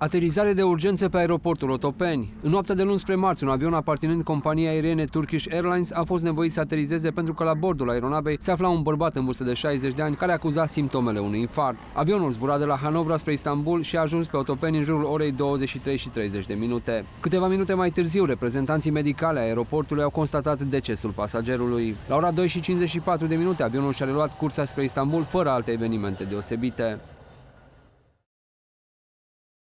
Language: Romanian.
Aterizare de urgență pe aeroportul Otopeni. În noaptea de luni spre marți, un avion aparținând companiei aeriene Turkish Airlines a fost nevoit să aterizeze pentru că la bordul aeronavei se afla un bărbat în vârstă de 60 de ani care acuza simptomele unui infarct. Avionul zbura de la Hanovra spre Istanbul și a ajuns pe Otopeni în jurul orei 23 și 30 de minute. Câteva minute mai târziu, reprezentanții medicale a aeroportului au constatat decesul pasagerului. La ora 2 și 54 de minute, avionul și-a reluat cursa spre Istanbul fără alte evenimente deosebite.